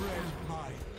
Red Light.